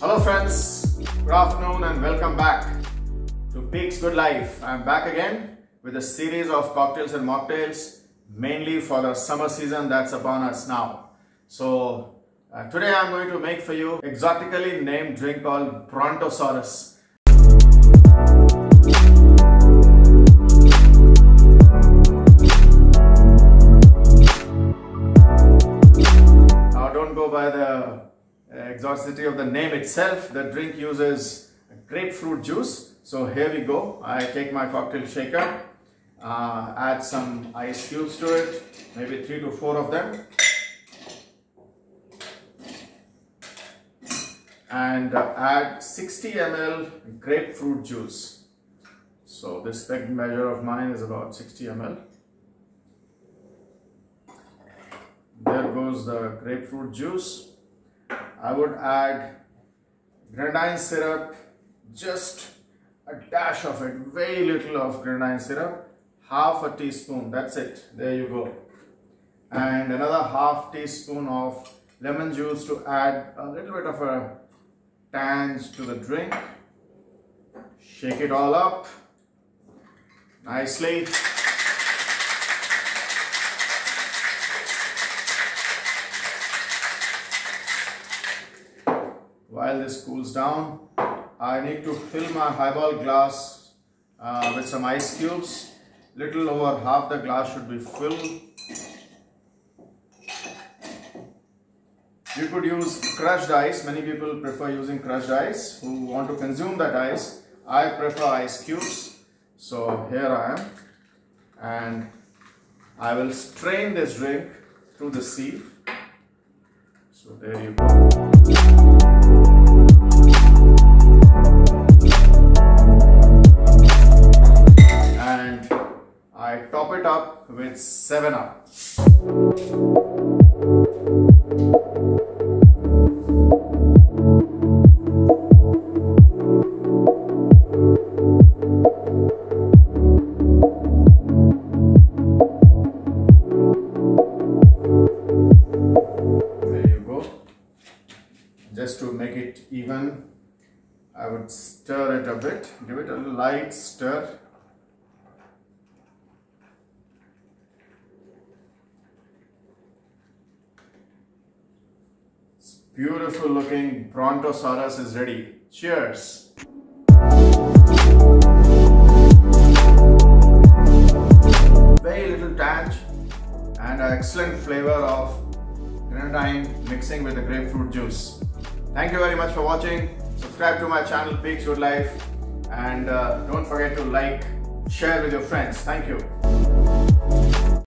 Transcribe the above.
Hello friends, good afternoon and welcome back to Peaks Good Life. I'm back again with a series of cocktails and mocktails mainly for the summer season that's upon us now. So uh, today I'm going to make for you exotically named drink called Brontosaurus. Now don't go by the uh, exoticity of the name itself. The drink uses grapefruit juice. So here we go. I take my cocktail shaker, uh, add some ice cubes to it, maybe three to four of them. And uh, add 60 ml grapefruit juice. So this peg measure of mine is about 60 ml. There goes the grapefruit juice. I would add grenadine syrup, just a dash of it, very little of grenadine syrup, half a teaspoon, that's it, there you go. And another half teaspoon of lemon juice to add a little bit of a tange to the drink. Shake it all up nicely. While this cools down, I need to fill my highball glass uh, with some ice cubes. Little over half the glass should be filled. You could use crushed ice. Many people prefer using crushed ice who want to consume that ice. I prefer ice cubes. So here I am and I will strain this drink through the sieve. So there you go. Up with 7 Up. There you go. Just to make it even, I would stir it a bit, give it a light stir. Beautiful looking Brontosaurus is ready. Cheers. Very little tange and an excellent flavor of grenadine mixing with the grapefruit juice. Thank you very much for watching. Subscribe to my channel Peaks Good Life and uh, don't forget to like, share with your friends. Thank you.